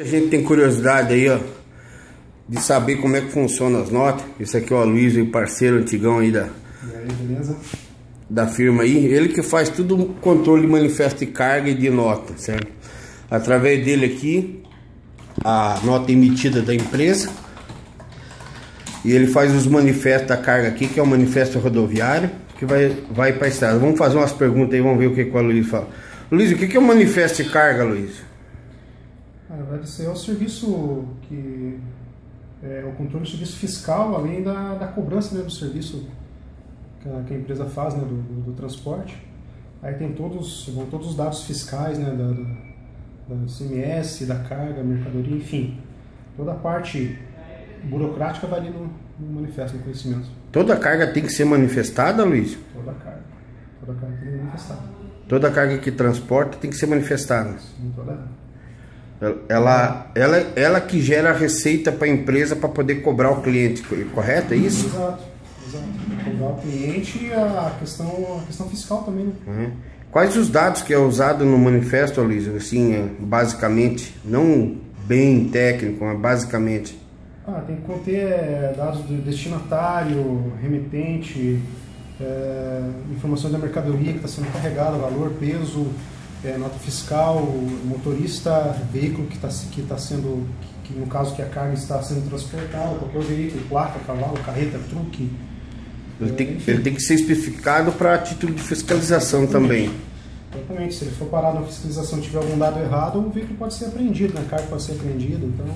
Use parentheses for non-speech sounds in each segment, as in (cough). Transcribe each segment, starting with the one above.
A gente tem curiosidade aí, ó, de saber como é que funciona as notas. Esse aqui é o Luiz, o parceiro antigão aí da, aí, da firma aí. Ele que faz tudo o controle de manifesto de carga e de nota, certo? Através dele aqui, a nota emitida da empresa. E ele faz os manifestos da carga aqui, que é o manifesto rodoviário, que vai, vai para a estrada. Vamos fazer umas perguntas aí, vamos ver o que, que o Luiz fala. Luiz, o que, que é o manifesto de carga, Luiz? Na verdade, isso é o serviço que é o controle do serviço fiscal, além da, da cobrança né, do serviço que a, que a empresa faz né, do, do, do transporte. Aí tem todos, vão todos os dados fiscais né, da, da, da CMS, da carga, mercadoria, enfim. Toda a parte burocrática vai ali no, no manifesto, no conhecimento. Toda carga tem que ser manifestada, Luiz? Toda a carga. Toda a carga tem que manifestar. Toda carga que transporta tem que ser manifestada. Sim, toda a Ela, ela, ela que gera a receita para a empresa para poder cobrar o cliente, correto? É isso? Exato, exato. Cobrar o cliente e a questão, a questão fiscal também, né? Uhum. Quais os dados que é usado no manifesto, Luiz? Assim, é, basicamente, não bem técnico, mas basicamente. Ah, tem que conter é, dados do destinatário, remetente, é, informações da mercadoria que está sendo carregada, valor, peso, é, nota fiscal, motorista, veículo que está que tá sendo, que, que no caso que a carga está sendo transportada, qualquer veículo, placa, cavalo, carreta, truque. Ele tem, ele tem que ser especificado para título de fiscalização também. Exatamente, se ele for parado na fiscalização e tiver algum dado errado, o veículo pode ser apreendido, né? a carga pode ser apreendida, então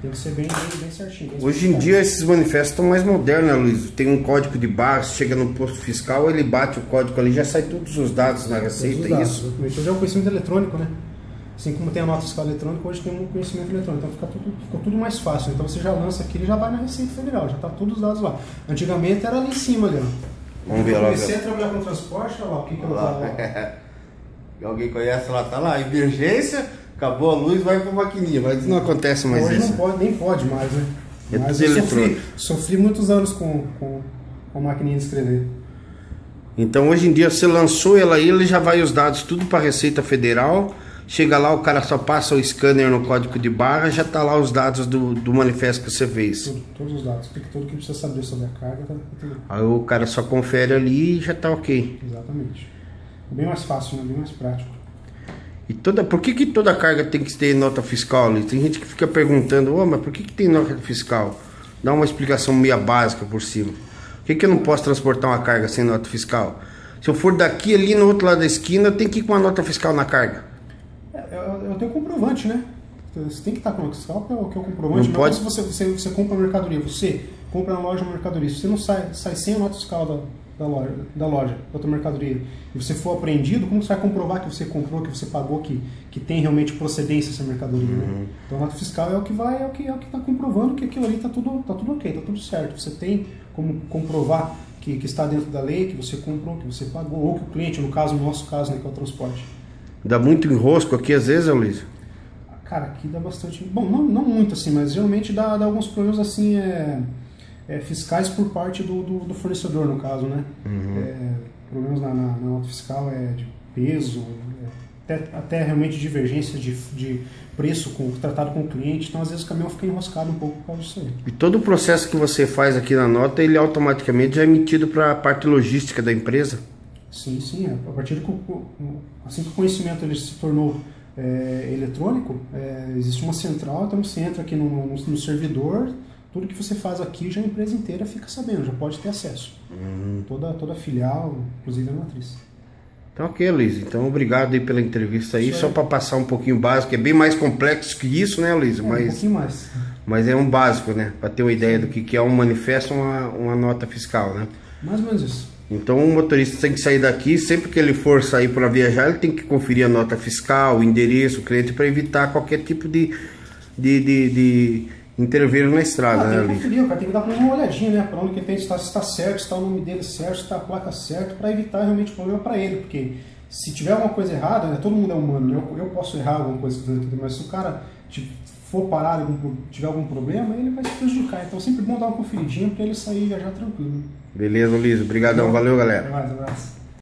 tem que ser bem, bem, bem certinho. Bem Hoje em dia esses manifestos estão mais modernos, né, Luiz? Tem um código de barras, chega no posto fiscal, ele bate o código ali, já sai todos os dados na receita, é isso? Hoje é o conhecimento eletrônico, né? Assim como tem a nota fiscal eletrônica, hoje tem um conhecimento eletrônico, então fica tudo, ficou tudo mais fácil. Então você já lança aqui e já vai na Receita Federal, já está todos os dados lá. Antigamente era ali em cima, ali, ó. Vamos ver lá. comecei a trabalhar com transporte, olha lá, o que, que eu lá. (laughs) Alguém conhece lá, tá lá, emergência, acabou a luz, vai pra maquininha, mas não acontece mais Hoje isso. não pode, nem pode mais, né? É Mas eu sofri, sofri muitos anos com, com, com maquininha de escrever. Então hoje em dia você lançou ela aí, ele já vai os dados tudo para Receita Federal. Chega lá, o cara só passa o scanner no código de barra, já tá lá os dados do, do manifesto que você fez. Tudo, todos os dados, tudo, tudo que precisa saber sobre a carga, tá, tá. Aí o cara só confere ali e já tá ok. Exatamente. Bem mais fácil, né? bem mais prático. E toda, por que, que toda carga tem que ter nota fiscal? Luiz? Tem gente que fica perguntando, oh, mas por que, que tem nota fiscal? Dá uma explicação meia básica por cima. Por que, que eu não posso transportar uma carga sem nota fiscal? Se eu for daqui ali no outro lado da esquina, tenho que ir com a nota fiscal na carga. É, eu, eu tenho comprovante, né? Você tem que estar com a nota fiscal, que é o é comprovante. Não Mas pode- se você, você, você compra uma mercadoria, você compra na loja uma mercadoria, se você não sai, sai sem a nota fiscal da, da loja, da loja, da tua mercadoria, e você for apreendido, como você vai comprovar que você comprou, que você pagou, que, que tem realmente procedência essa mercadoria? Uhum. Né? Então a nota fiscal é o que vai, é o que é o que está comprovando que aquilo ali está tudo, tá tudo ok, está tudo certo. Você tem como comprovar que, que está dentro da lei, que você comprou, que você pagou, ou que o cliente, no caso, no nosso caso, né, que é o transporte. Dá muito enrosco aqui às vezes, Luiz. Cara, aqui dá bastante. Bom, não, não muito assim, mas geralmente dá, dá alguns problemas assim é, é, fiscais por parte do, do, do fornecedor, no caso, né? É, problemas na, na, na nota fiscal é de peso, é, até, até realmente divergência de, de preço com, tratado com o cliente. Então, às vezes, o caminhão fica enroscado um pouco por causa disso aí. E todo o processo que você faz aqui na nota, ele automaticamente já é emitido para a parte logística da empresa. Sim, sim. A partir do assim que o conhecimento ele se tornou é, eletrônico, é, existe uma central, então você entra aqui no, no- no servidor, tudo que você faz aqui já a empresa inteira fica sabendo, já pode ter acesso. Toda, toda filial, inclusive a matriz. Então, ok, Luiz. Então, obrigado aí pela entrevista aí. Isso. Só para passar um pouquinho básico, é bem mais complexo que isso, né, Luiz? É, um Mas, pouquinho mais. mas é um básico, né? Para ter uma ideia do que, que é um manifesto, uma, uma nota fiscal, né? Mais ou menos isso. Então, o motorista tem que sair daqui, sempre que ele for sair para viajar, ele tem que conferir a nota fiscal, o endereço, o cliente, para evitar qualquer tipo de, de, de, de intervir na estrada, Ah, né, tem que conferir, o cara tem que dar uma olhadinha, né? Para onde que tem, se está se tá certo, se está o nome dele certo, se está a placa certa, para evitar realmente problema para ele, porque se tiver alguma coisa errada, né? todo mundo é humano, né? eu, eu posso errar alguma coisa, mas se o cara te- for parar, algum- tiver algum problema, ele vai se prejudicar. Então sempre bom dar uma conferidinha para ele sair já, já tranquilo. Beleza, Luiz. Obrigadão. Valeu, galera. Até mais, abraço.